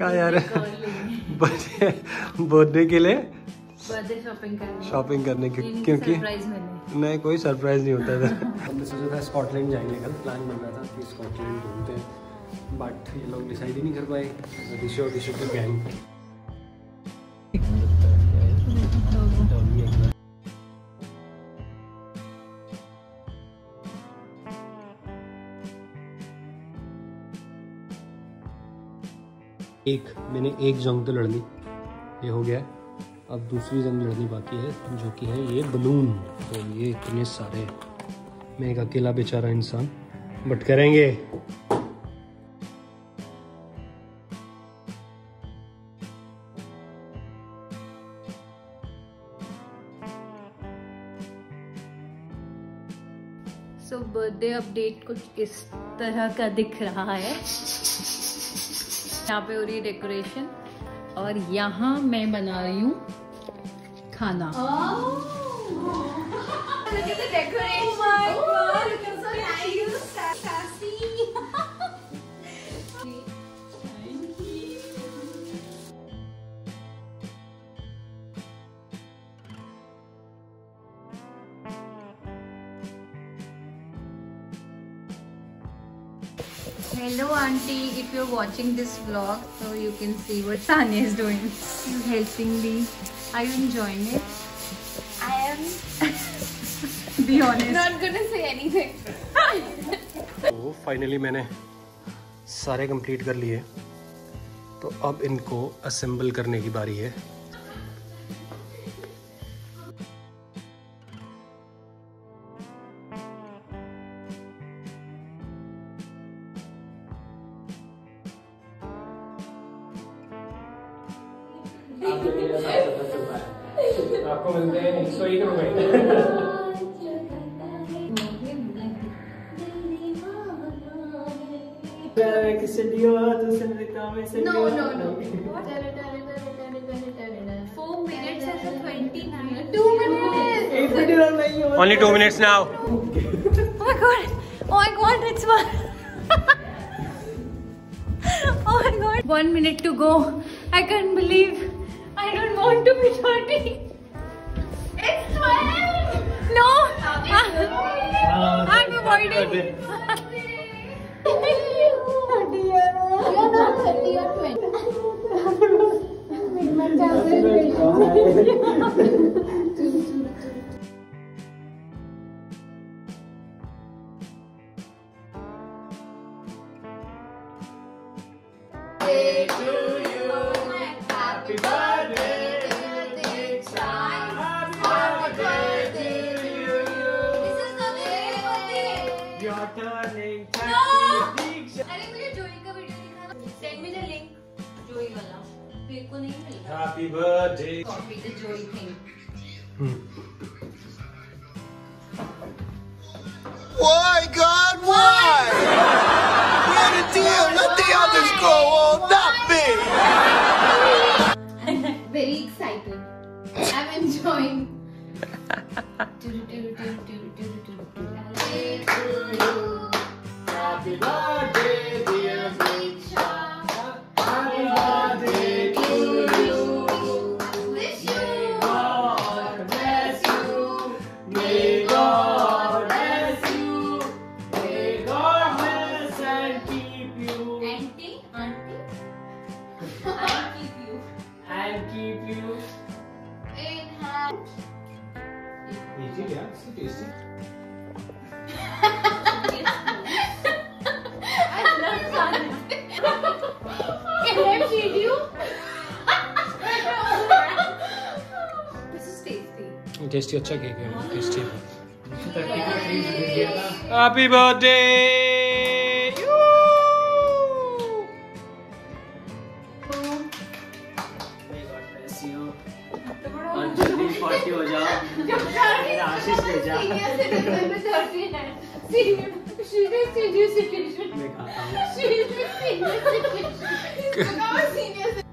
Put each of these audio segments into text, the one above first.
रहे हैं birthday birthday के लिए शॉपिंग करने। के क्योंकि सरप्राइज़ नहीं कोई सरप्राइज़ नहीं होता था हमने सोचा था स्कॉटलैंड जाएँगे कल। प्लान बन रहा था कि स्कॉटलैंड घूमते हैं बट ये लोग डिसाइड ही नहीं कर पाए। ऋषि और ऋषि की गैंग एक, मैंने एक जंग तो लड़ ली, ये हो गया। अब दूसरी जंग लड़नी बाकी है, जो कि है ये बलून। तो ये इतने सारे। मैं एक अकेला बेचारा इंसान। बट करेंगे। सो बर्थडे अपडेट कुछ इस तरह का दिख रहा है। यहाँ पे हो रही है डेकोरेशन। और यहाँ मैं बना रही हूँ खाना। Hello auntie, if you're watching this vlog, so you can see what Sanya is doing. She's helping me. Are you enjoying it? I am Be honest. not gonna say anything. तो finally मैंने सारे complete कर लिए तो अब इनको assemble करने की बारी है No, no, no. Four minutes and 29. Two minutes! Only two minutes now. oh my god. Oh my god, it's one. oh my god. One minute to go. I can't believe. I don't want to be dirty. It's 12! No! Ah. I'm avoiding. You're not 30, Happy birthday. Copy the जोई thing tasty अच्छा cake है tasty happy birthday हो जाओ आशीष ले जा Senior citizen with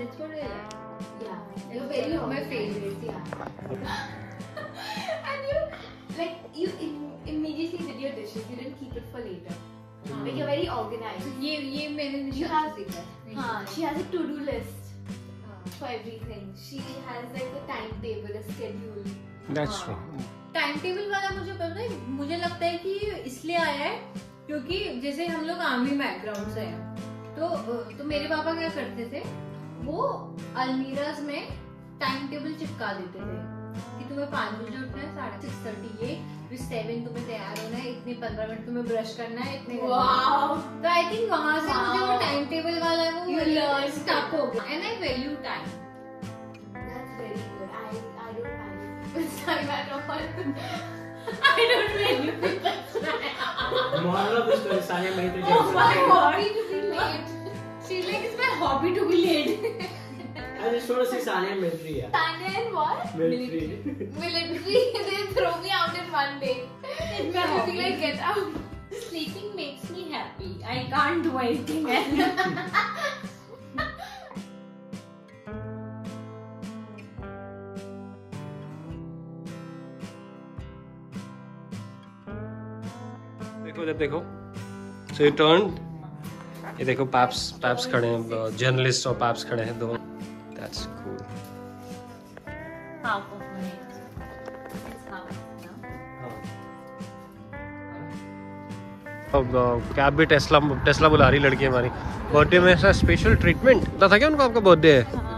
that's what I like. Very my favorite. Yeah. and you like you im- immediately did your dishes. You didn't keep it for later. hmm. Like you're very organized. ये ये मैंने You have- है। She has a to-do list for everything. She has like a timetable, a schedule. That's true timetable वाला मुझे पता है मुझे लगता है कि इसलिए आया है क्योंकि जैसे हम लोग आर्मी बैकग्राउंड से हैं तो तो मेरे पापा क्या करते थे वो अलमीराज में टाइम टेबल चिपका देते थे कि तुम्हें पाँच बजे उठना है साढ़े सिक्स थर्टी ये फिर सेवन तुम्हें तैयार होना है इतने पंद्रह मिनट तुम्हें ब्रश करना है इतने तो आई थिंक वहाँ से मुझे वो टाइम टेबल वाला वो You स्टक हो गया and I value time That's very good. I I don't value people's time. Moral of the story, Sanya made the It's my difference. hobby to be late. She's like, it's my hobby to be late. I just want to see Sanya military. Yeah. Tanya and what? Military. Military. they throw me out in one day. Then I'll be like, get out. Sleeping makes me happy. I can't do anything else. देखो जब देखो so U turn ये देखो paps paps खड़े हैं journalist और paps खड़े हैं दो दैट्स कूल कैब भी टेस्ला टेस्ला बुला रही लड़की हमारी। बर्थडे में ऐसा स्पेशल ट्रीटमेंट पता था क्या उनको आपका बर्थडे है।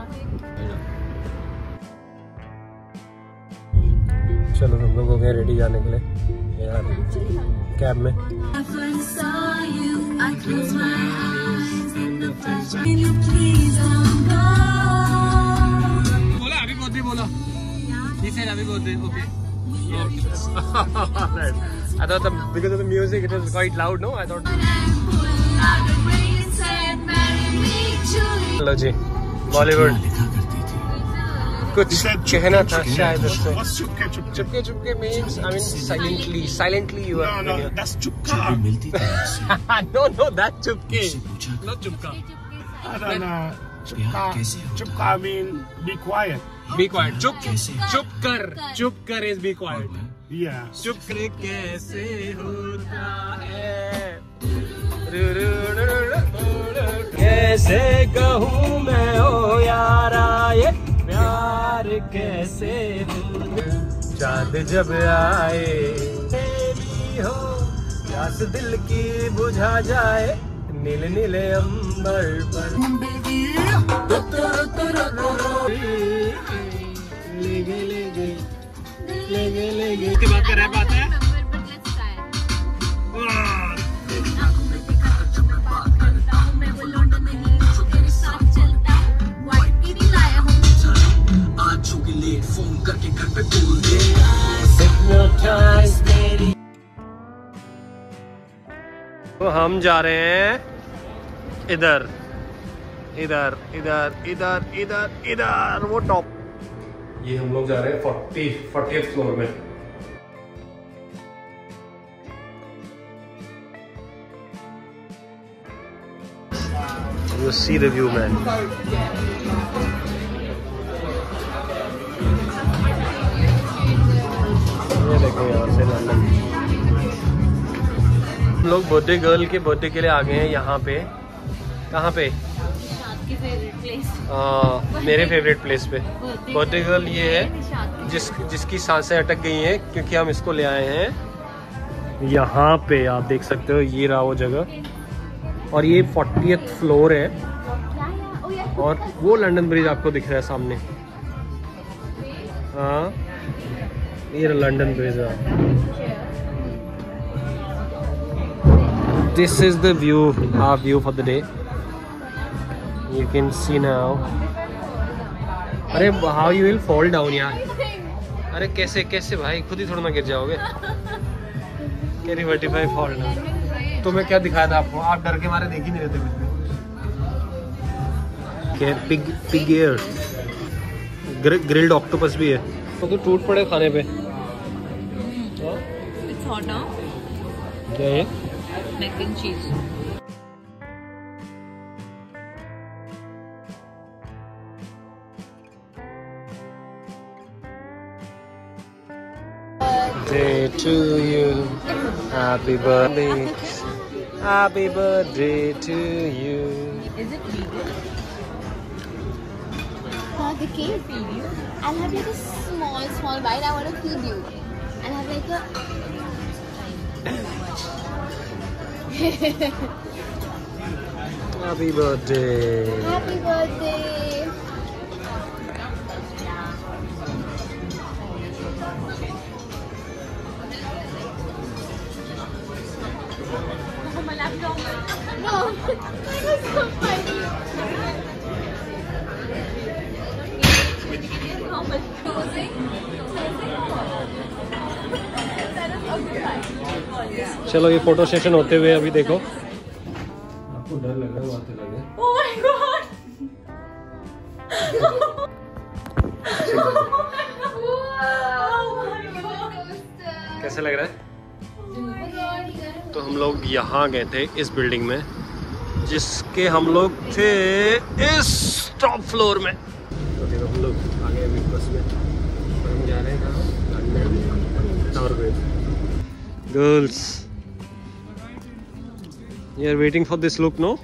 रेडी जाने के लिए यार कैब में बोला हैप्पी बर्थडे बोला he said happy birthday okay I thought the, because of the music it was quite loud no I thought hello ji Bollywood कुछ कहना था शायद चुपके चुपके? चुपके means I mean silently silently you are चुपका। चुपके चुपका। चुपका। मीन बी क्वाइट बी चुप कर चुप कर इज़ बी क्वाइट या चुप कर कैसे होता है? कैसे कहूँ मैं ओ यारा ये प्यार कैसे चाँद जब आए तेरी हो प्यास दिल की बुझा जाए नील नीले अंबर पर। ले गए ले गए ले गए ले गए के बाद का रैप आता है। तो हम जा रहे हैं इधर इधर इधर इधर इधर इधर वो टॉप ये हम लोग जा रहे हैं फोर्टी फोर्टी फ्लोर में। You see the view, man. ये देखो यहाँ से लंदन हम लोग बर्थडे गर्ल के बर्थडे के लिए आ गए हैं यहाँ पे। कहाँ पे? आ, मेरे फेवरेट प्लेस पे। बर्थडे गर्ल ये है जिस जिसकी साँसें अटक गई हैं क्योंकि हम इसको ले आए हैं। यहाँ पे आप देख सकते हो ये रहा वो जगह। और ये फोर्टी फ्लोर है। और वो लंदन ब्रिज आपको दिख रहा है सामने। हाँ। ये London bridge this is the view our view for the day you can see now अरे how you will fall down यार। अरे कैसे कैसे भाई? खुद ही थोड़ा ना गिर जाओगे। कैरी वर्टिफाई फॉल डाउन तो मैं क्या दिखाया था आपको? आप डर के मारे देख ही नहीं रहते कुछ भी। Pig pig air grilled octopus भी है। तो तो टूट पड़े खाने पे? इट्स हॉट नाउ क्या है mac and cheese. Day to you, happy birthday, happy birthday to you. Is it vegan? for the cake. I'll have like a small, small bite. I want to feed you. I'll have like a. Happy birthday. Happy birthday. No, that was so funny. चलो ये photo session होते हुए अभी देखो। आपको डर लग रहा है लग Oh my god! कैसा लग रहा है? तो हम लोग यहाँ गए थे इस बिल्डिंग में जिसके हम लोग थे इस टॉप फ्लोर में। तो देखो हम लोग आ गए अभी बस में और हम जा रहे हैं कहाँ? Tower bridge girls you are waiting for this look no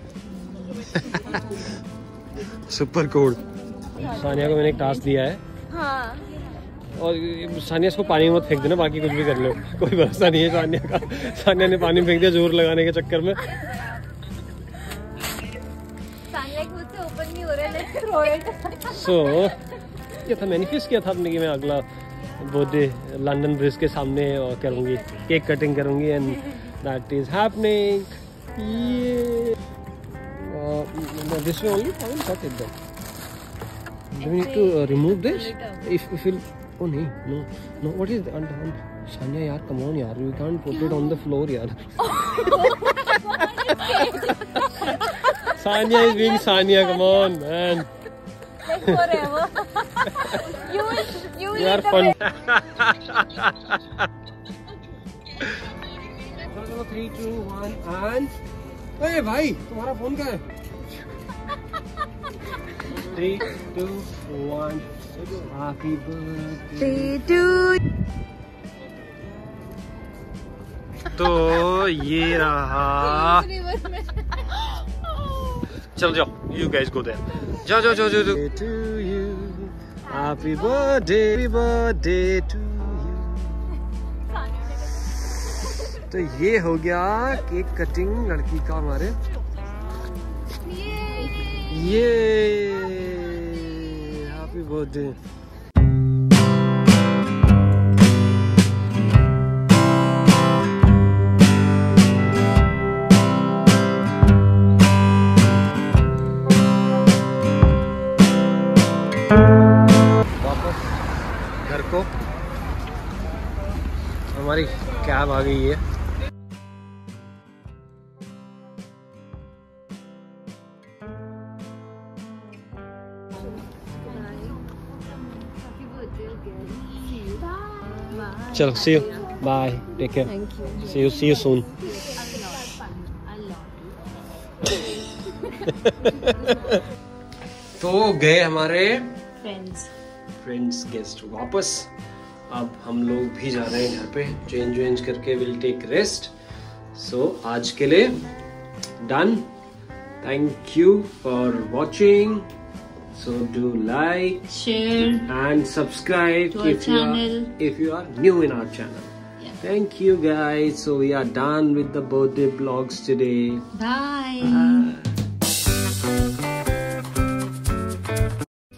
super cool Sania को मैंने एक टास्क दिया है। हाँ। और सानिया इसको पानी में मत फेंक देना बाकी कुछ भी कर लो। कोई भरोसा नहीं है सानिया का। सानिया ने पानी फेंक दिया ज़ोर लगाने के चक्कर में। से हो है। सो ये था मैनिफेस्ट किया था आपने कि मैं अगला वो दे लंदन ब्रिज के सामने करूँगी। केक कटिंग करूँगी एंड दैट इज़ हैपनिंग ये दिस में only fine cut it that do need to remove this if you feel ओ नहीं no no what is and and Sania यार कम ऑन यार you can't put it on the floor यार Sania is being Sania come on man three two one and अरे भाई तुम्हारा phone क्या है? Three two one happy birthday तो ये रहा। चल जाओ यू गाइस गो देयर जाओ जाओ जाओ जाओ to birthday, happy birthday to you. To you तो ये हो गया केक कटिंग लड़की का हमारे। ये हैप्पी बर्थडे आ गई है। चलो see you bye take care see you see you soon तो गए हमारे Friends. फ्रेंड्स गेस्ट वापस। अब हम लोग भी जा रहे हैं घर पे। चेंज वेंज करके विल टेक रेस्ट सो आज के लिए done thank you for watching so do like share and subscribe if you if you are new in our channel thank you guys so we are done with the birthday blogs today bye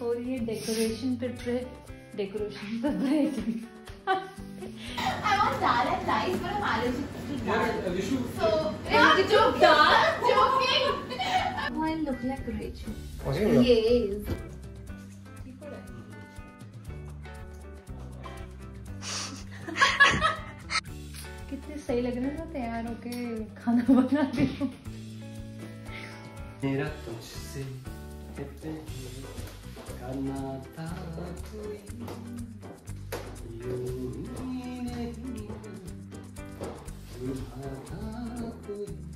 और ये decoration पे प्रे decoration preparation I want dal and rice, but I'm allergic to dal. So, Allergic to dal? Joking. Oh, I look like Rachel. Okay, Yes. कितने सही लग रहे ना तैयार होके खाना बना रही हूँ मेरा तुझसे कहते हैं करना था कोई यूँ ही नहीं निभाता कोई